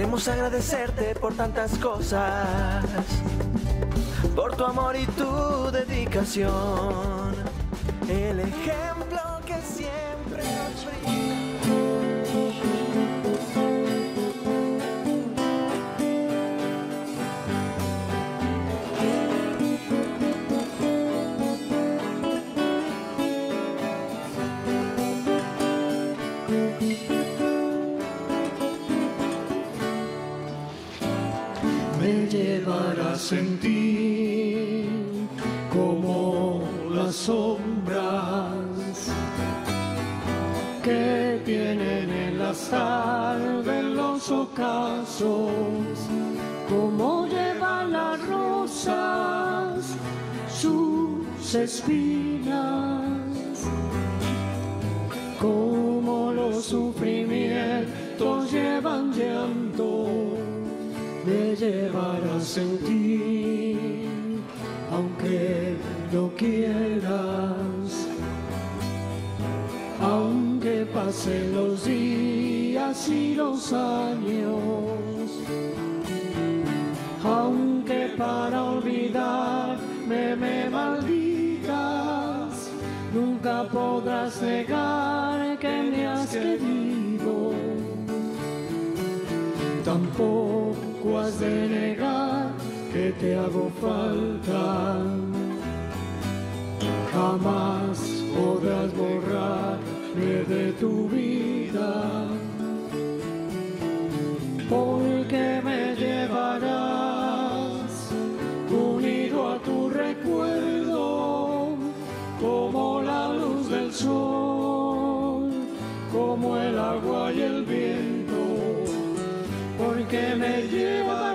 Queremos agradecerte por tantas cosas, por tu amor y tu dedicación. El ejemplo llevarás en ti como las sombras que tienen el azar de los ocasos, como llevan las rosas sus espinas, como los sufrimientos llevan llanto me llevarás en ti, aunque no quieras, aunque pasen los días y los años, aunque para olvidarme me maldigas, nunca podrás negar que me has querido. Tampoco has de negar que te hago falta. Jamás podrás borrarme de tu vida, porque me llevarás unido a tu recuerdo como la luz del sol, como el agua y el porque me llevarás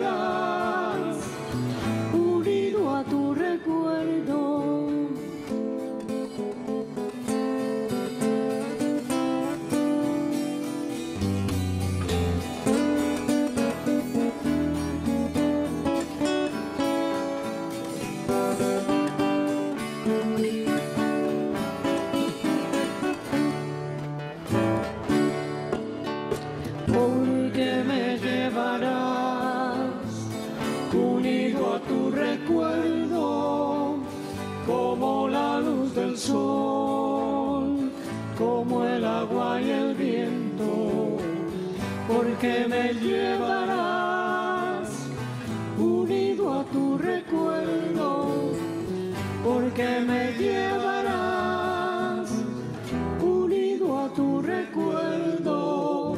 llevarás unido a tu recuerdo, porque me llevarás unido a tu recuerdo.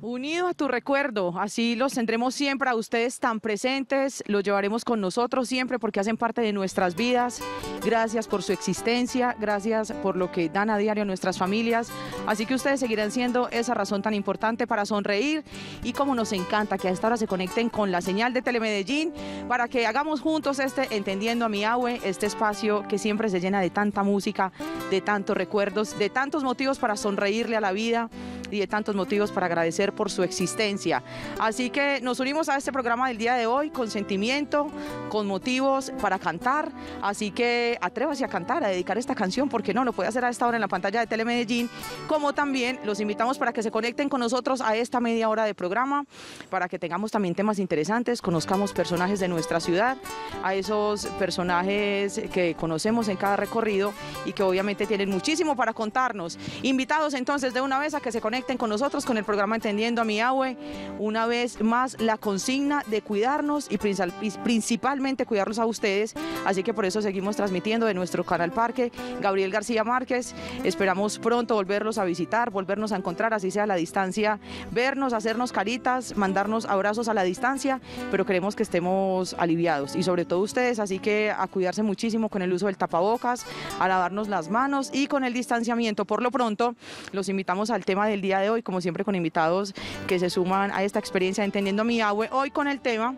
Unido a tu recuerdo, así los tendremos siempre a ustedes tan presentes, los llevaremos con nosotros siempre porque hacen parte de nuestras vidas. Gracias por su existencia, gracias por lo que dan a diario a nuestras familias. Así que ustedes seguirán siendo esa razón tan importante para sonreír y como nos encanta que a esta hora se conecten con la señal de Telemedellín para que hagamos juntos este Entendiendo a mi Abue, este espacio que siempre se llena de tanta música, de tantos recuerdos, de tantos motivos para sonreírle a la vida y de tantos motivos para agradecer por su existencia. Así que nos unimos a este programa del día de hoy con sentimiento, con motivos para cantar. Así que atrévase a cantar, a dedicar esta canción, porque no lo puede hacer a esta hora en la pantalla de Telemedellín. Como también los invitamos para que se conecten con nosotros a esta media hora de programa, para que tengamos también temas interesantes, conozcamos personajes de nuestra ciudad, a esos personajes que conocemos en cada recorrido y que obviamente tienen muchísimo para contarnos. Invitados entonces de una vez a que se conecten con nosotros con el programa Entendiendo a mi Abue. Una vez más la consigna de cuidarnos y principal- y principalmente cuidarlos a ustedes. Así que por eso seguimos transmitiendo de nuestro canal Parque. Gabriel García Márquez. Esperamos pronto volverlos a visitar, volvernos a encontrar, así sea a la distancia, vernos, hacernos caritas, mandarnos abrazos a la distancia, pero queremos que estemos aliviados y sobre todo ustedes, así que a cuidarse muchísimo con el uso del tapabocas, a lavarnos las manos y con el distanciamiento. Por lo pronto, los invitamos al tema del día de hoy, como siempre con invitados que se suman a esta experiencia de Entendiendo mi Agua. Hoy con el tema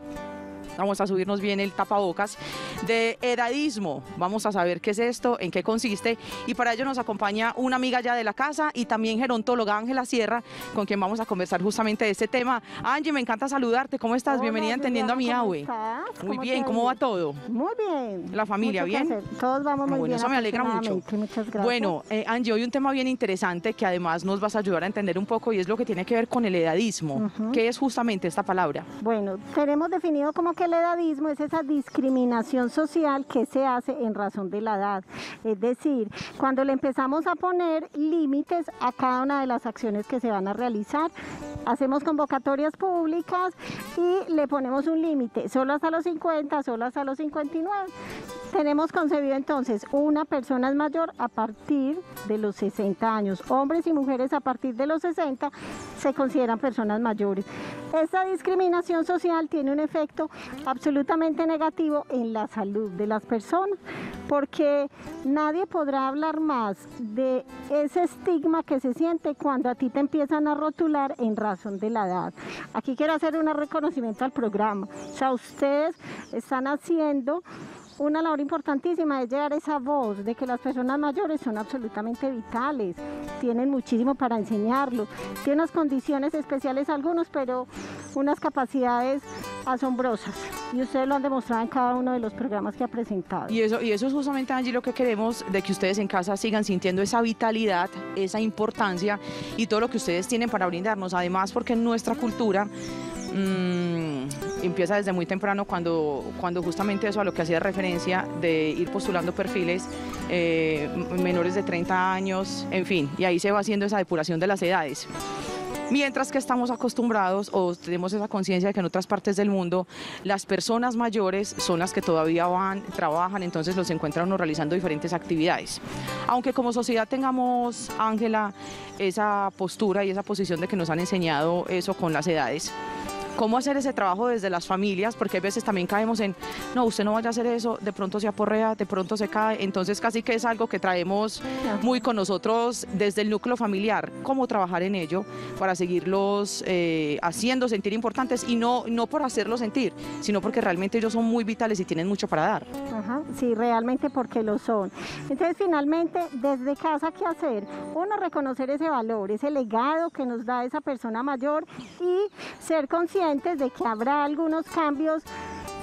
Vamos a subirnos bien el tapabocas de edadismo. Vamos a saber qué es esto, en qué consiste. Y para ello nos acompaña una amiga ya de la casa y también gerontóloga Ángela Sierra, con quien vamos a conversar justamente de este tema. Angie, me encanta saludarte. ¿Cómo estás? Hola, Bienvenida Entendiendo a mi. Muy ¿Cómo bien, ¿cómo va todo? Muy bien. La familia, Mucho ¿bien? Todos vamos muy Bueno, bien. eso me alegra mucho. Muchas gracias. Bueno, eh, Angie, hoy un tema bien interesante que además nos vas a ayudar a entender un poco y es lo que tiene que ver con el edadismo. ¿Qué es justamente esta palabra? Bueno, tenemos definido como que el edadismo es esa discriminación social que se hace en razón de la edad. Es decir, cuando le empezamos a poner límites a cada una de las acciones que se van a realizar, hacemos convocatorias públicas y le ponemos un límite, solo hasta los 50, solo hasta los 59. Tenemos concebido entonces una persona mayor a partir de los 60 años. Hombres y mujeres a partir de los 60 se consideran personas mayores. Esta discriminación social tiene un efecto absolutamente negativo en la salud de las personas, porque nadie podrá hablar más de ese estigma que se siente cuando a ti te empiezan a rotular en razón de la edad. Aquí quiero hacer un reconocimiento al programa. O sea, ustedes están haciendo una labor importantísima es llevar esa voz de que las personas mayores son absolutamente vitales, tienen muchísimo para enseñarlo, tienen unas condiciones especiales algunos, pero unas capacidades asombrosas. Y ustedes lo han demostrado en cada uno de los programas que ha presentado. Y eso, y eso es justamente, Angie, lo que queremos, de que ustedes en casa sigan sintiendo esa vitalidad, esa importancia y todo lo que ustedes tienen para brindarnos. Además, porque en nuestra cultura mm, empieza desde muy temprano cuando, cuando justamente eso a lo que hacía referencia de ir postulando perfiles eh, menores de 30 años, en fin, y ahí se va haciendo esa depuración de las edades. Mientras que estamos acostumbrados o tenemos esa conciencia de que en otras partes del mundo las personas mayores son las que todavía van, trabajan, entonces los encuentran realizando diferentes actividades. Aunque como sociedad tengamos, Ángela, esa postura y esa posición de que nos han enseñado eso con las edades. ¿Cómo hacer ese trabajo desde las familias? Porque hay veces también caemos en, no, usted no vaya a hacer eso, de pronto se aporrea, de pronto se cae. Entonces casi que es algo que traemos muy con nosotros desde el núcleo familiar. ¿Cómo trabajar en ello para seguirlos eh, haciendo sentir importantes y no, no por hacerlos sentir, sino porque realmente ellos son muy vitales y tienen mucho para dar? Ajá, sí, realmente porque lo son. Entonces, finalmente, desde casa, ¿qué hacer? Uno, reconocer ese valor, ese legado que nos da esa persona mayor y ser de que habrá algunos cambios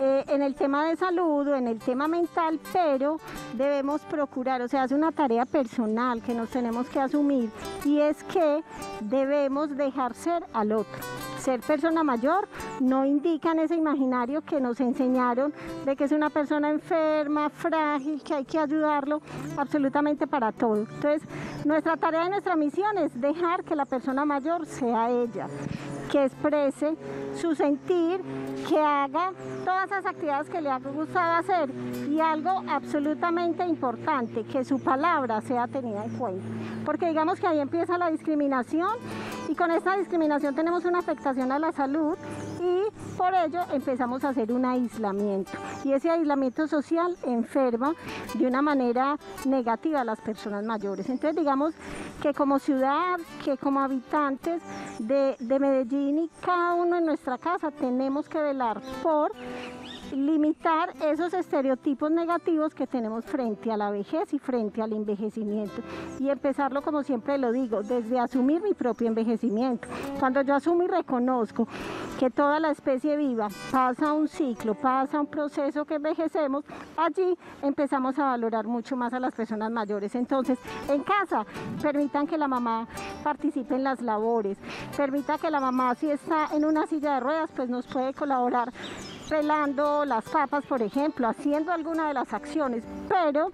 eh, en el tema de salud o en el tema mental, pero debemos procurar, o sea, es una tarea personal que nos tenemos que asumir y es que debemos dejar ser al otro. Ser persona mayor no indica en ese imaginario que nos enseñaron de que es una persona enferma, frágil, que hay que ayudarlo absolutamente para todo. Entonces, nuestra tarea y nuestra misión es dejar que la persona mayor sea ella que exprese su sentir, que haga todas esas actividades que le ha gustado hacer y algo absolutamente importante, que su palabra sea tenida en cuenta. Porque digamos que ahí empieza la discriminación y con esta discriminación tenemos una afectación a la salud por ello empezamos a hacer un aislamiento. Y ese aislamiento social enferma de una manera negativa a las personas mayores. Entonces digamos que como ciudad, que como habitantes de, de Medellín y cada uno en nuestra casa tenemos que velar por limitar esos estereotipos negativos que tenemos frente a la vejez y frente al envejecimiento. Y empezarlo, como siempre lo digo, desde asumir mi propio envejecimiento. Cuando yo asumo y reconozco que toda la especie viva pasa un ciclo, pasa un proceso que envejecemos, allí empezamos a valorar mucho más a las personas mayores. Entonces, en casa, permitan que la mamá participe en las labores, permita que la mamá, si está en una silla de ruedas, pues nos puede colaborar pelando las papas, por ejemplo, haciendo alguna de las acciones, pero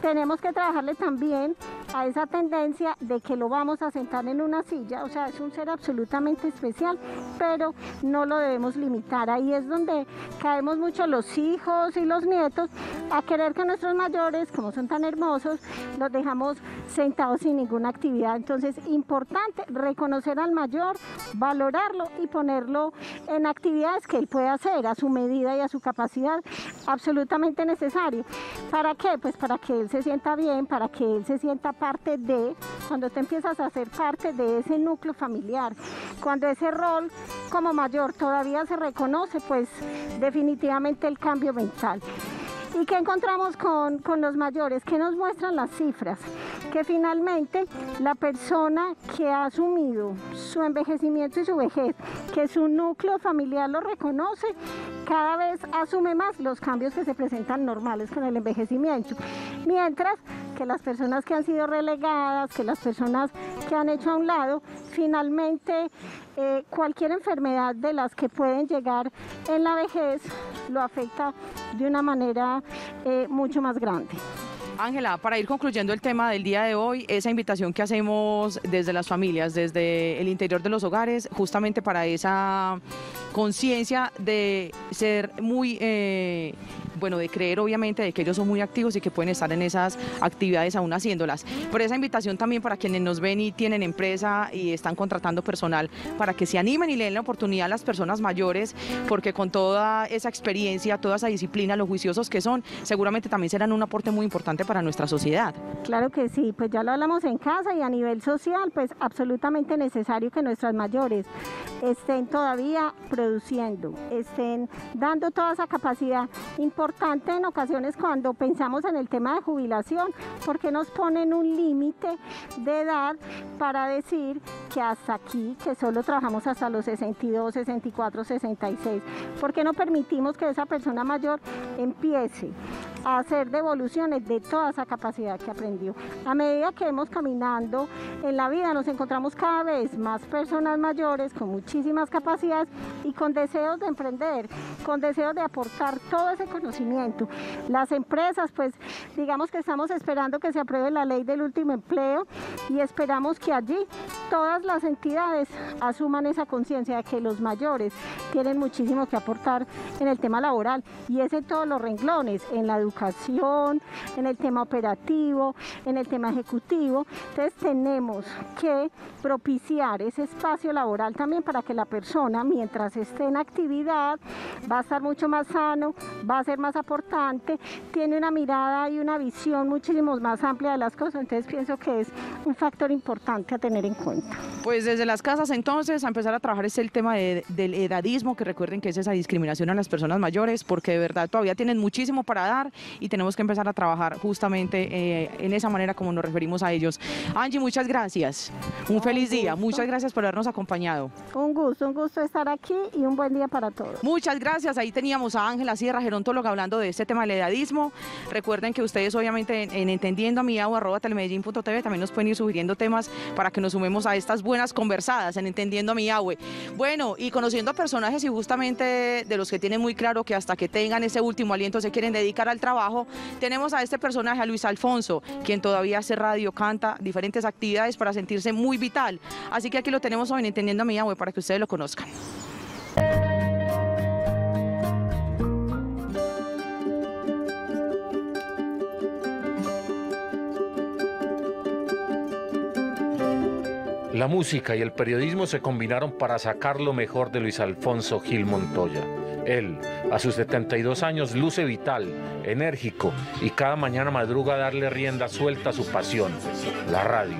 tenemos que trabajarle también a esa tendencia de que lo vamos a sentar en una silla, o sea, es un ser absolutamente especial, pero no lo debemos limitar. Ahí es donde caemos mucho los hijos y los nietos a querer que nuestros mayores, como son tan hermosos, los dejamos sentados sin ninguna actividad. Entonces, importante reconocer al mayor, valorarlo y ponerlo en actividades que él puede hacer a su medida y a su capacidad, absolutamente necesario. ¿Para qué? Pues para que él se sienta bien, para que él se sienta parte de, cuando te empiezas a ser parte de ese núcleo familiar, cuando ese rol como mayor todavía se reconoce, pues definitivamente el cambio mental. ¿Y qué encontramos con, con, los mayores? ¿Qué nos muestran las cifras? Que finalmente la persona que ha asumido su envejecimiento y su vejez, que su núcleo familiar lo reconoce, cada vez asume más los cambios que se presentan normales con el envejecimiento. Mientras que las personas que han sido relegadas, que las personas que han hecho a un lado, finalmente eh, cualquier enfermedad de las que pueden llegar en la vejez lo afecta de una manera eh, mucho más grande. Ángela, para ir concluyendo el tema del día de hoy, esa invitación que hacemos desde las familias, desde el interior de los hogares, justamente para esa conciencia de ser muy eh, bueno, de creer obviamente de que ellos son muy activos y que pueden estar en esas actividades aún haciéndolas. Por esa invitación también para quienes nos ven y tienen empresa y están contratando personal, para que se animen y le den la oportunidad a las personas mayores, porque con toda esa experiencia, toda esa disciplina, los juiciosos que son, seguramente también serán un aporte muy importante para nuestra sociedad. Claro que sí, pues ya lo hablamos en casa y a nivel social, pues absolutamente necesario que nuestras mayores estén todavía produciendo, estén dando toda esa capacidad importante en ocasiones cuando pensamos en el tema de jubilación, porque nos ponen un límite de edad para decir que hasta aquí, que solo trabajamos hasta los 62, 64, 66, porque no permitimos que esa persona mayor empiece a hacer devoluciones de toda esa capacidad que aprendió. A medida que hemos caminando en la vida nos encontramos cada vez más personas mayores con muchísimas capacidades y con deseos de emprender, con deseos de aportar todo ese conocimiento. Las empresas, pues digamos que estamos esperando que se apruebe la ley del último empleo y esperamos que allí todas las entidades asuman esa conciencia de que los mayores tienen muchísimo que aportar en el tema laboral y es en todos los renglones, en la educación en el tema operativo, en el tema ejecutivo. Entonces tenemos que propiciar ese espacio laboral también para que la persona, mientras esté en actividad, va a estar mucho más sano, va a ser más aportante, tiene una mirada y una visión muchísimo más amplia de las cosas. Entonces pienso que es un factor importante a tener en cuenta. Pues desde las casas entonces a empezar a trabajar es el tema del edadismo, que recuerden que es esa discriminación a las personas mayores, porque de verdad todavía tienen muchísimo para dar y tenemos que empezar a trabajar justamente eh, en esa manera como nos referimos a ellos. Angie, muchas gracias. Un feliz día. Muchas gracias por habernos acompañado. Un gusto, un gusto estar aquí y un buen día para todos. Muchas gracias. Ahí teníamos a Ángela Sierra, gerontóloga, hablando de este tema del edadismo. Recuerden que ustedes obviamente en, entendiendo a mi arroba telemedellín.tv también nos pueden ir sugiriendo temas para que nos sumemos a estas buenas conversadas en entendiendo a mi Bueno, y conociendo a personajes y justamente de los que tienen muy claro que hasta que tengan ese último aliento se quieren dedicar al trabajo tenemos a este personaje, a Luis Alfonso, quien todavía hace radio, canta diferentes actividades para sentirse muy vital. Así que aquí lo tenemos hoy en Entendiendo a mi Yahweh para que ustedes lo conozcan. La música y el periodismo se combinaron para sacar lo mejor de Luis Alfonso Gil Montoya. Él, a sus 72 años, luce vital, enérgico y cada mañana madruga a darle rienda suelta a su pasión, la radio.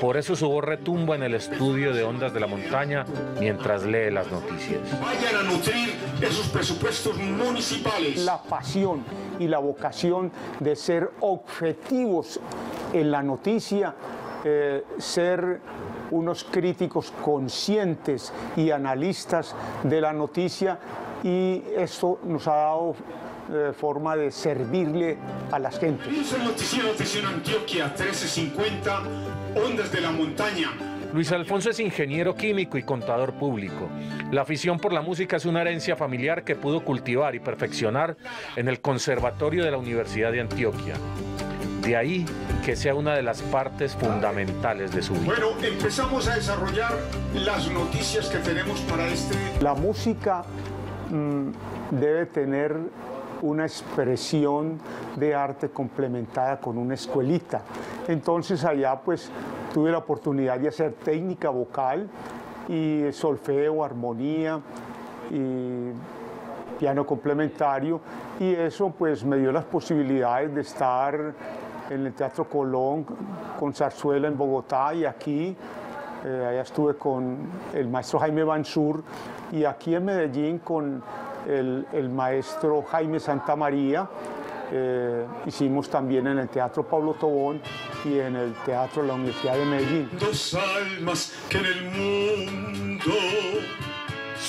Por eso su voz retumba en el estudio de Ondas de la Montaña mientras lee las noticias. Vayan a nutrir esos presupuestos municipales. La pasión y la vocación de ser objetivos en la noticia, eh, ser unos críticos conscientes y analistas de la noticia y esto nos ha dado eh, forma de servirle a las gentes. el noticiero Antioquia 1350, Ondas de la Montaña. Luis Alfonso es ingeniero químico y contador público. La afición por la música es una herencia familiar que pudo cultivar y perfeccionar en el Conservatorio de la Universidad de Antioquia. De ahí que sea una de las partes fundamentales de su vida. Bueno, empezamos a desarrollar las noticias que tenemos para este... La música debe tener una expresión de arte complementada con una escuelita. Entonces allá pues tuve la oportunidad de hacer técnica vocal y solfeo, armonía y piano complementario y eso pues me dio las posibilidades de estar en el Teatro Colón con zarzuela en Bogotá y aquí eh, allá estuve con el maestro Jaime Bansur y aquí en Medellín con el, maestro Jaime Santamaría. Eh, hicimos también en el Teatro Pablo Tobón y en el Teatro de la Universidad de Medellín. Dos almas que en el mundo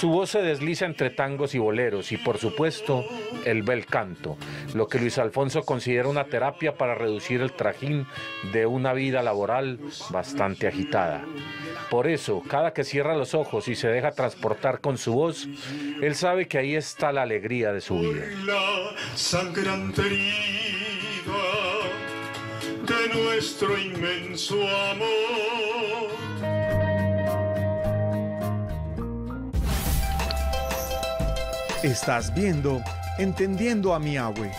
Su voz se desliza entre tangos y boleros y por supuesto el bel canto, lo que Luis Alfonso considera una terapia para reducir el trajín de una vida laboral bastante agitada. Por eso, cada que cierra los ojos y se deja transportar con su voz, él sabe que ahí está la alegría de su vida. De nuestro inmenso amor. Estás viendo Entendiendo a mi abue.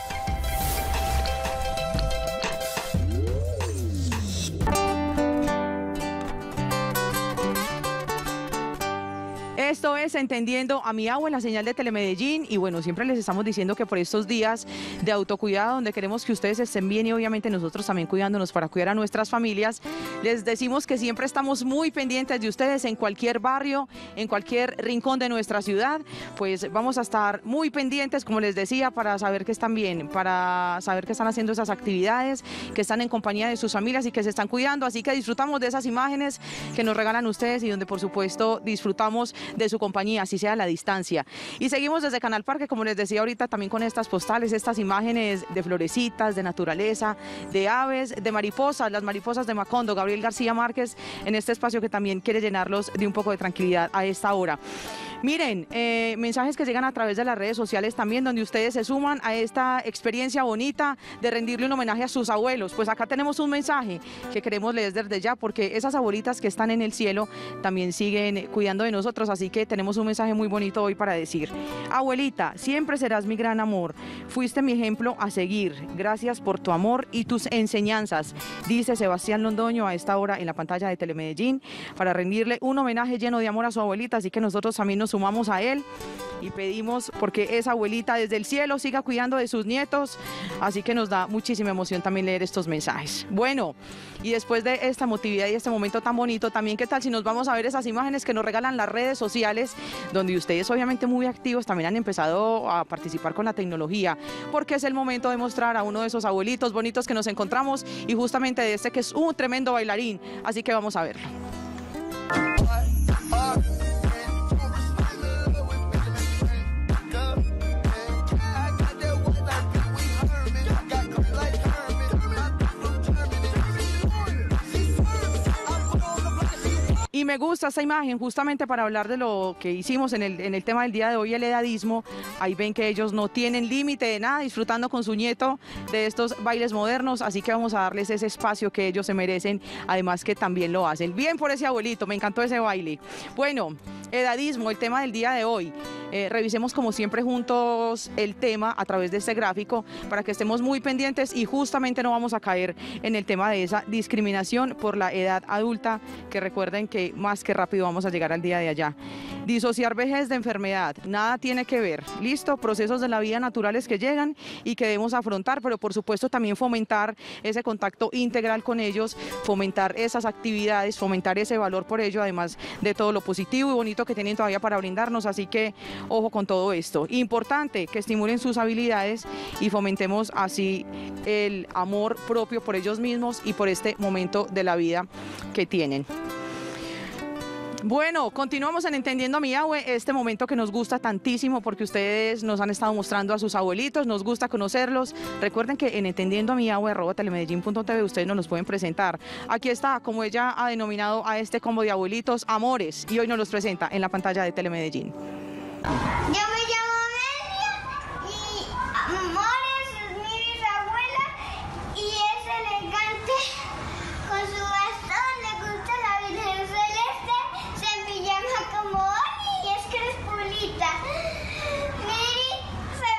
Esto es Entendiendo a mi agua la señal de Telemedellín. Y bueno, siempre les estamos diciendo que por estos días de autocuidado donde queremos que ustedes estén bien y obviamente nosotros también cuidándonos para cuidar a nuestras familias, les decimos que siempre estamos muy pendientes de ustedes en cualquier barrio, en cualquier rincón de nuestra ciudad, pues vamos a estar muy pendientes, como les decía, para saber que están bien, para saber que están haciendo esas actividades, que están en compañía de sus familias y que se están cuidando, así que disfrutamos de esas imágenes que nos regalan ustedes y donde por supuesto disfrutamos de su compañía, así sea la distancia. Y seguimos desde Canal Parque, como les decía ahorita, también con estas postales, estas imágenes de florecitas, de naturaleza, de aves, de mariposas, las mariposas de Macondo, Gabriel García Márquez, en este espacio que también quiere llenarlos de un poco de tranquilidad a esta hora. Miren, eh, mensajes que llegan a través de las redes sociales también, donde ustedes se suman a esta experiencia bonita de rendirle un homenaje a sus abuelos. Pues acá tenemos un mensaje que queremos leer desde ya, porque esas abuelitas que están en el cielo también siguen cuidando de nosotros, así que tenemos un mensaje muy bonito hoy para decir. Abuelita, siempre serás mi gran amor. Fuiste mi ejemplo a seguir. Gracias por tu amor y tus enseñanzas, dice Sebastián Londoño a esta hora en la pantalla de Telemedellín, para rendirle un homenaje lleno de amor a su abuelita, así que nosotros también nos sumamos a él y pedimos porque esa abuelita desde el cielo siga cuidando de sus nietos, así que nos da muchísima emoción también leer estos mensajes. Bueno, y después de esta motividad y este momento tan bonito, también qué tal si nos vamos a ver esas imágenes que nos regalan las redes sociales, donde ustedes obviamente muy activos también han empezado a participar con la tecnología, porque es el momento de mostrar a uno de esos abuelitos bonitos que nos encontramos y justamente de este que es un tremendo bailarín, así que vamos a verlo. Me gusta esta imagen justamente para hablar de lo que hicimos en el, en el tema del día de hoy, el edadismo. Ahí ven que ellos no tienen límite de nada, disfrutando con su nieto de estos bailes modernos. Así que vamos a darles ese espacio que ellos se merecen, además que también lo hacen. Bien por ese abuelito, me encantó ese baile. Bueno, edadismo, el tema del día de hoy. Eh, revisemos como siempre juntos el tema a través de este gráfico para que estemos muy pendientes y justamente no vamos a caer en el tema de esa discriminación por la edad adulta, que recuerden que más que rápido vamos a llegar al día de allá. Disociar vejez de enfermedad, nada tiene que ver, listo, procesos de la vida naturales que llegan y que debemos afrontar, pero por supuesto también fomentar ese contacto integral con ellos, fomentar esas actividades, fomentar ese valor por ello, además de todo lo positivo y bonito que tienen todavía para brindarnos, así que ojo con todo esto. Importante que estimulen sus habilidades y fomentemos así el amor propio por ellos mismos y por este momento de la vida que tienen. Bueno, continuamos en Entendiendo a mi abue, este momento que nos gusta tantísimo porque ustedes nos han estado mostrando a sus abuelitos, nos gusta conocerlos. Recuerden que en Entendiendo a mi abue, arroba telemedellín.tv, ustedes nos los pueden presentar. Aquí está, como ella ha denominado a este combo de abuelitos, Amores, y hoy nos los presenta en la pantalla de Telemedellín. Yo me llamo Amelia y Amores es mi bisabuela y es elegante con su bastón, le gusta la Virgen Celeste, se pijama como Oli y es crespulita. Miri se,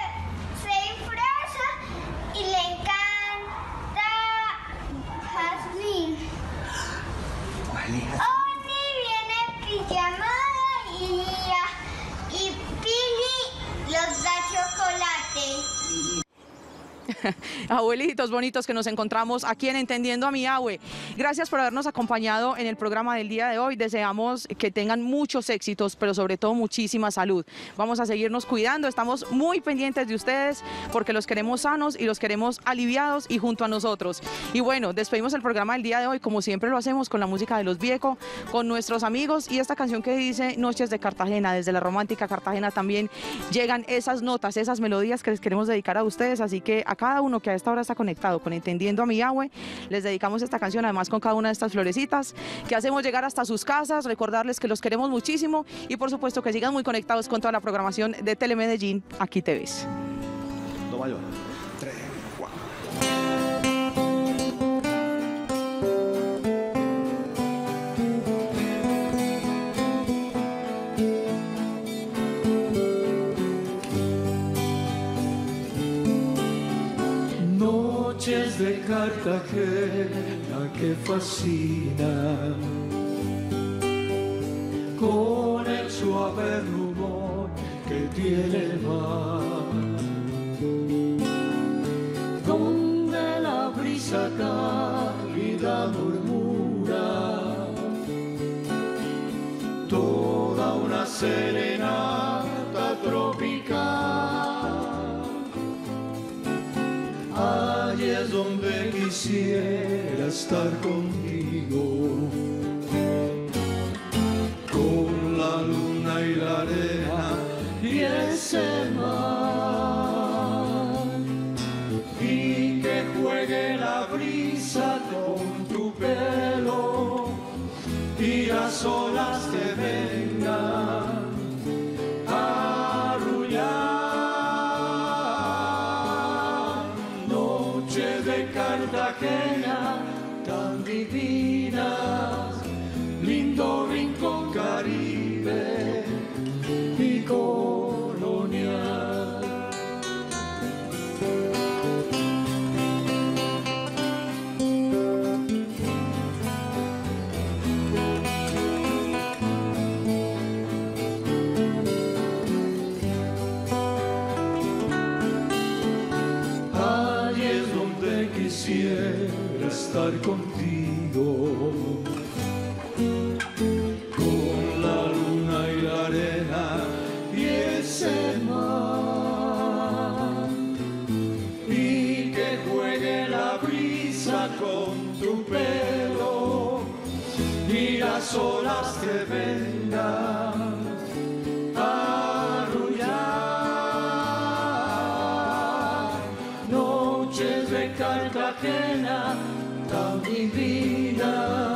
se disfraza y le encanta Jazmín. Oni viene pijamada y, y Pili los da chocolate. Abuelitos bonitos que nos encontramos aquí en Entendiendo a mi abue. Gracias por habernos acompañado en el programa del día de hoy. Deseamos que tengan muchos éxitos, pero sobre todo muchísima salud. Vamos a seguirnos cuidando, estamos muy pendientes de ustedes porque los queremos sanos y los queremos aliviados y junto a nosotros. Y bueno, despedimos el programa del día de hoy como siempre lo hacemos con la música de los Vieco, con nuestros amigos y esta canción que dice Noches de Cartagena, desde la romántica Cartagena también llegan esas notas, esas melodías que les queremos dedicar a ustedes, así que a cada uno que a esta hora está conectado con Entendiendo a mi Yahweh, les dedicamos esta canción, además con cada una de estas florecitas que hacemos llegar hasta sus casas, recordarles que los queremos muchísimo y por supuesto que sigan muy conectados con toda la programación de Telemedellín, aquí te ves. Cartagena que fascinan con el suave rumor que tiene el mar, donde la brisa cálida quisiera estar contigo, cartagena, tan divina.